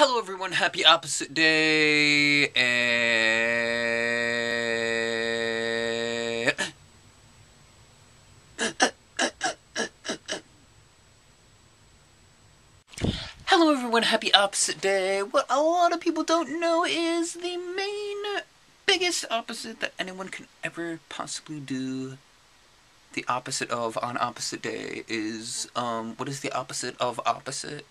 Hello everyone, happy opposite day, and... Hello everyone, happy opposite day. What a lot of people don't know is the main, biggest opposite that anyone can ever possibly do. The opposite of on opposite day is, um, what is the opposite of opposite?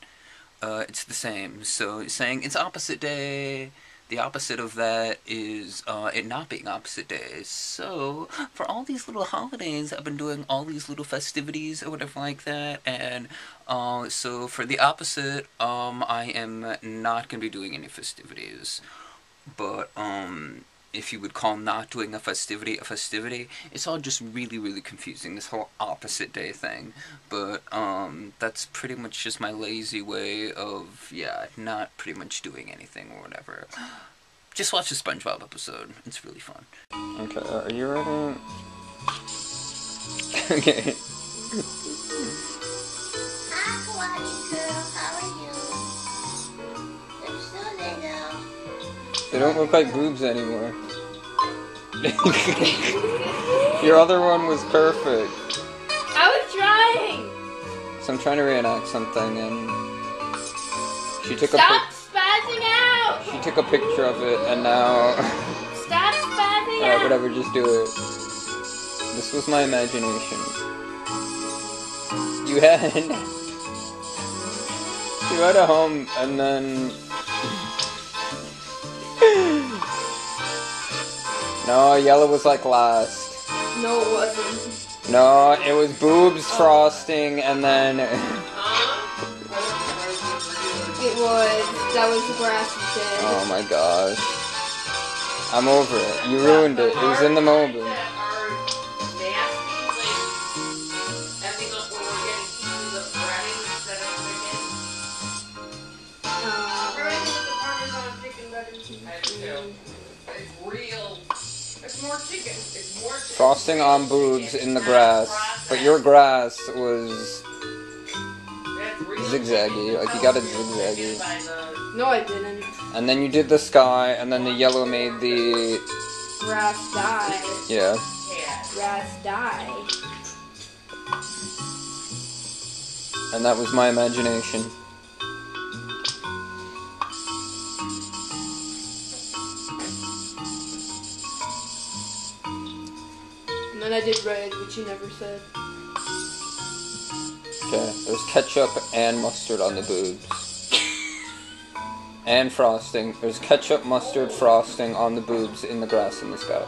Uh, it's the same. So saying it's opposite day, the opposite of that is uh, it not being opposite day. So for all these little holidays, I've been doing all these little festivities or whatever like that, and uh, so for the opposite, um, I am not gonna be doing any festivities, but um, if you would call not doing a festivity a festivity. It's all just really, really confusing, this whole opposite day thing. But, um, that's pretty much just my lazy way of, yeah, not pretty much doing anything or whatever. Just watch the SpongeBob episode. It's really fun. Okay, are you ready? okay. They don't look like boobs anymore. Your other one was perfect. I was trying. So I'm trying to reenact something and she took a Stop spazzing out. she took a picture of it and now Stop spazzing Alright, whatever, just do it. This was my imagination. You had You had a home and then No, yellow was like last. No, it wasn't. No, it was boobs, frosting, and then It was. That was the grass you. Oh my gosh. I'm over it. You ruined it. It was in the moment. Uh, Frosting on boobs in the grass. But your grass was zigzaggy. Like you got it zigzaggy. no, I didn't. And then you did the sky, and then the yellow made the. Grass die. Yeah. Grass die. And that was my imagination. And I did red, which you never said. Okay. There's ketchup and mustard on the boobs. And frosting. There's ketchup, mustard, frosting on the boobs in the grass in the sky.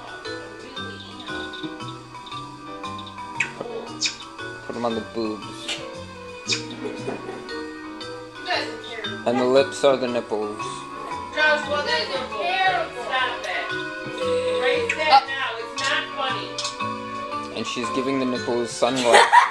Put them on the boobs. And the lips are the nipples. Just well, there's And she's giving the nipples sunglasses.